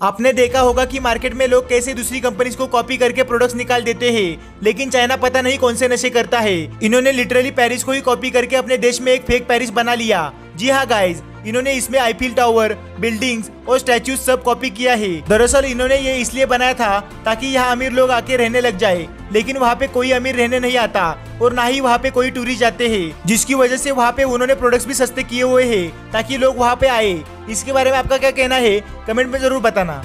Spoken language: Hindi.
आपने देखा होगा कि मार्केट में लोग कैसे दूसरी कंपनीज़ को कॉपी करके प्रोडक्ट्स निकाल देते हैं, लेकिन चाइना पता नहीं कौन से नशे करता है। इन्होंने लिटरली पेरिस को ही कॉपी करके अपने देश में एक फेक पेरिस बना लिया। जी हाँ गाइज़ इन्होंने इसमें आईफिल टावर बिल्डिंग्स और स्टैचूज सब कॉपी किया है। दरअसल इन्होंने ये इसलिए बनाया था ताकि यहाँ अमीर लोग आके रहने लग जाए, लेकिन वहाँ पे कोई अमीर रहने नहीं आता और ना ही वहाँ पे कोई टूरिस्ट जाते हैं, जिसकी वजह से वहाँ पे उन्होंने प्रोडक्ट्स भी सस्ते किए हुए हैं, ताकि लोग वहाँ पे आए। इसके बारे में आपका क्या कहना है? कमेंट में ज़रूर बताना।